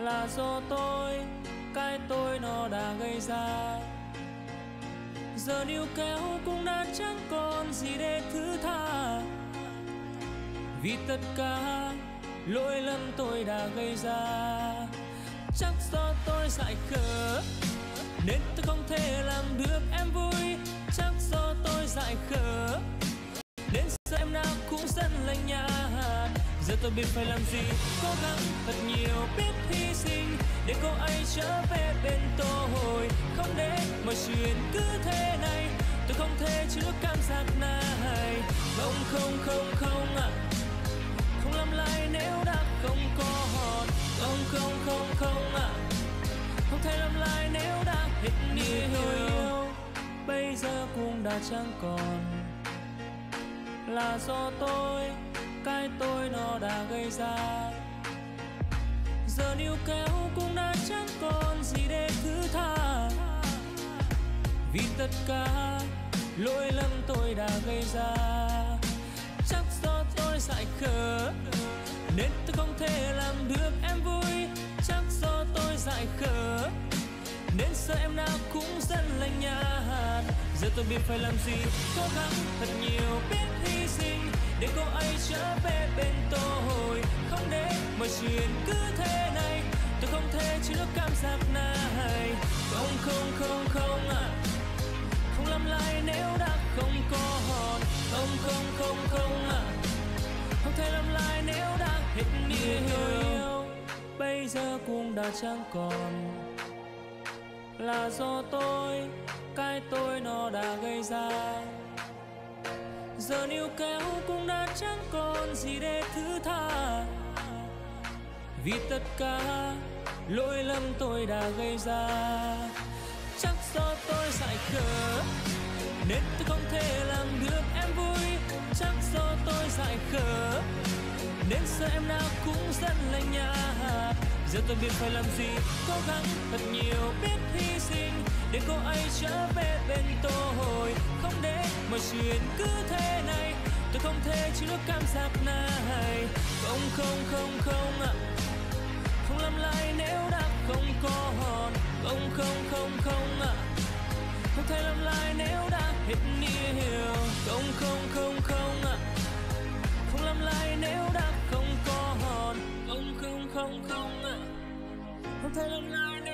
là do tôi, cái tôi nó đã gây ra. Giờ níu kéo cũng đã chẳng còn gì để thứ tha. Vì tất cả lỗi lầm tôi đã gây ra, chắc do tôi dại khờ, nên tôi không thể làm được em. Tôi biết phải làm gì. Cố gắng thật nhiều biết hy sinh để cô ấy trở về bên tôi. Không để mọi chuyện cứ thế này tôi không thể chứa cảm giác này. Không không không không ạ. À. không làm lại nếu đã không còn không không không không ạ. À. không thể làm lại nếu đã hết nhiều bây giờ cũng đã chẳng còn. Là do tôi cái tôi nó đã ra. Giờ níu kéo cũng đã chẳng còn gì để thứ tha. Vì tất cả lỗi lầm tôi đã gây ra. Chắc do tôi dại khờ, nên tôi không thể làm được em vui. Chắc do tôi dại khờ, nên sợ em nào cũng rất lạnh nhạt. Giờ tôi biết phải làm gì, cố gắng thật nhiều biết hy sinh để cô ấy trở về bên tôi mọi chuyện cứ thế này tôi không thể chứa cảm giác này. Không không không không à không làm lại nếu đã không còn không không không không à không thể làm lại nếu đã hết nhiều bây giờ cũng đã chẳng còn. Là do tôi cái tôi nó đã gây ra. Giờ níu kéo cũng đã chẳng còn gì để thứ tha vì tất cả lỗi lầm tôi đã gây ra, chắc do tôi dại khờ nên tôi không thể làm được em vui, chắc do tôi dại khờ nên giờ em nào cũng rất lạnh nhà. giờ tôi biết phải làm gì, cố gắng thật nhiều, biết hy sinh. Để cô ấy trở về bên tôi, không để mọi chuyện cứ thế này. Tôi không thể chịu được cảm giác này. Không không không không. Không làm lại nếu đã hết nhiều không không không không ạ à. không làm lại nếu đã không còn không không không không ạ à. không thay làm lại nếu